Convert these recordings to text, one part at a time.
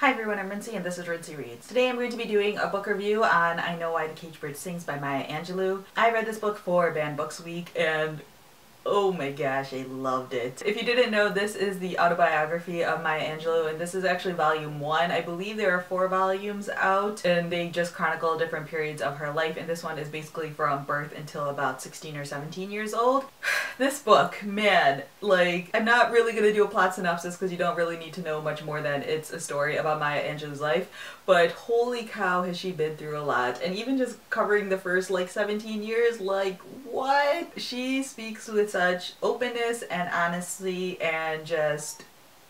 Hi everyone, I'm Rincey and this is Rincey Reads. Today I'm going to be doing a book review on I Know Why the Caged Bird Sings by Maya Angelou. I read this book for Banned Books Week and Oh my gosh, I loved it. If you didn't know, this is the autobiography of Maya Angelou, and this is actually volume one. I believe there are four volumes out, and they just chronicle different periods of her life, and this one is basically from birth until about 16 or 17 years old. this book, man, like, I'm not really gonna do a plot synopsis because you don't really need to know much more than it's a story about Maya Angelou's life, but holy cow has she been through a lot. And even just covering the first, like, 17 years, like, what? She speaks with such openness and honesty and just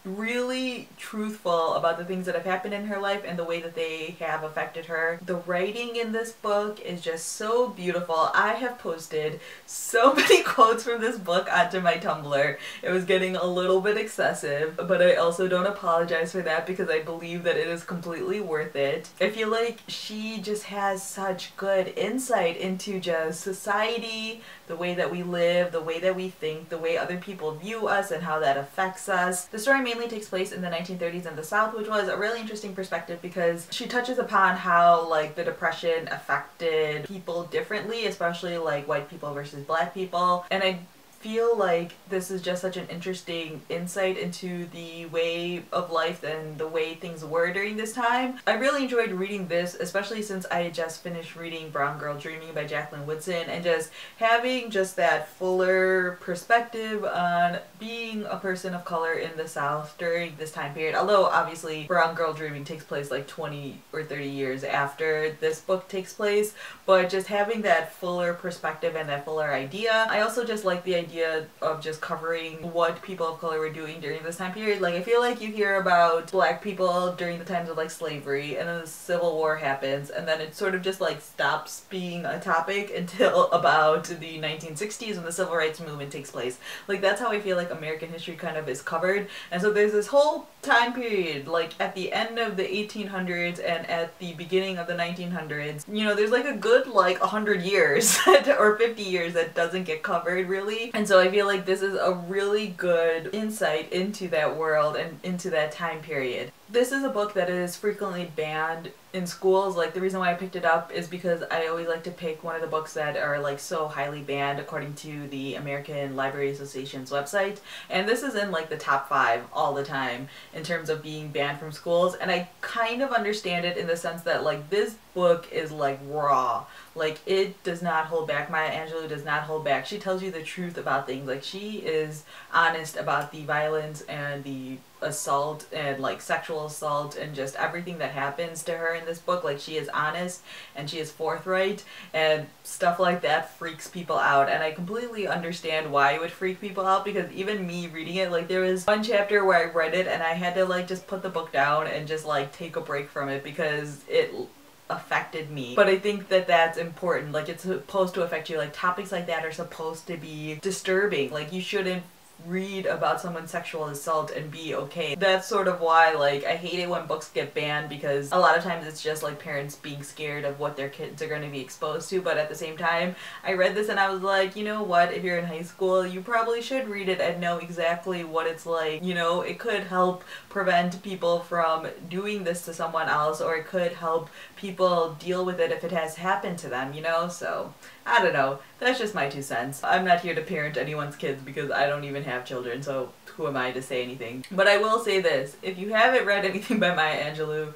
really truthful about the things that have happened in her life and the way that they have affected her. The writing in this book is just so beautiful. I have posted so many quotes from this book onto my Tumblr. It was getting a little bit excessive, but I also don't apologize for that because I believe that it is completely worth it. I feel like she just has such good insight into just society, the way that we live, the way that we think, the way other people view us and how that affects us. The story mainly takes place in the 1930s in the South, which was a really interesting perspective because she touches upon how like the Depression affected people differently, especially like white people versus black people. And I feel like this is just such an interesting insight into the way of life and the way things were during this time. I really enjoyed reading this, especially since I had just finished reading Brown Girl Dreaming by Jacqueline Woodson and just having just that fuller perspective on being a person of color in the South during this time period. Although obviously Brown Girl Dreaming takes place like 20 or 30 years after this book takes place, but just having that fuller perspective and that fuller idea. I also just like the idea idea of just covering what people of color were doing during this time period. Like I feel like you hear about black people during the times of like slavery and then the Civil War happens and then it sort of just like stops being a topic until about the 1960s when the Civil Rights Movement takes place. Like that's how I feel like American history kind of is covered. And so there's this whole time period like at the end of the 1800s and at the beginning of the 1900s. You know, there's like a good like 100 years or 50 years that doesn't get covered really. And so I feel like this is a really good insight into that world and into that time period. This is a book that is frequently banned in schools. Like the reason why I picked it up is because I always like to pick one of the books that are like so highly banned according to the American Library Association's website. And this is in like the top five all the time in terms of being banned from schools. And I kind of understand it in the sense that like this book is like raw. Like it does not hold back. Maya Angelou does not hold back. She tells you the truth about things. Like she is honest about the violence and the assault and like sexual assault and just everything that happens to her in this book like she is honest and she is forthright and stuff like that freaks people out. And I completely understand why it would freak people out because even me reading it like there was one chapter where I read it and I had to like just put the book down and just like take a break from it because it affected me. But I think that that's important. Like it's supposed to affect you. Like topics like that are supposed to be disturbing. Like you shouldn't read about someone's sexual assault and be okay. That's sort of why like I hate it when books get banned because a lot of times it's just like parents being scared of what their kids are going to be exposed to but at the same time I read this and I was like you know what if you're in high school you probably should read it and know exactly what it's like. You know it could help prevent people from doing this to someone else or it could help people deal with it if it has happened to them you know so I don't know. That's just my two cents. I'm not here to parent anyone's kids because I don't even have children, so who am I to say anything? But I will say this, if you haven't read anything by Maya Angelou,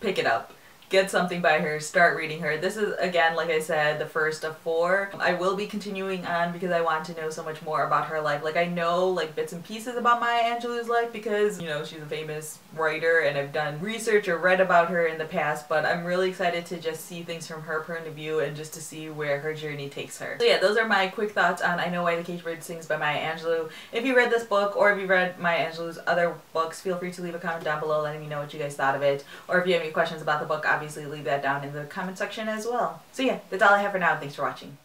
pick it up get something by her, start reading her. This is, again, like I said, the first of four. I will be continuing on because I want to know so much more about her life. Like, I know, like, bits and pieces about Maya Angelou's life because, you know, she's a famous writer and I've done research or read about her in the past, but I'm really excited to just see things from her point of view and just to see where her journey takes her. So yeah, those are my quick thoughts on I Know Why the Caged Bird Sings by Maya Angelou. If you read this book or if you read Maya Angelou's other books, feel free to leave a comment down below letting me know what you guys thought of it. Or if you have any questions about the book, obviously leave that down in the comment section as well. So yeah, that's all I have for now. Thanks for watching.